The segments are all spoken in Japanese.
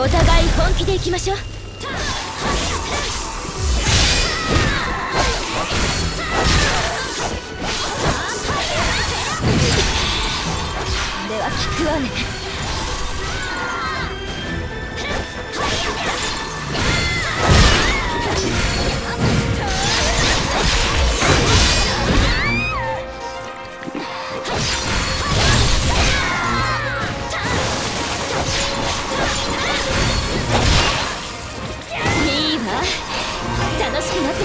お互い本気でいきましょう。これは効くわね。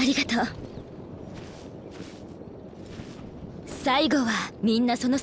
ありがとう。最後はみんなその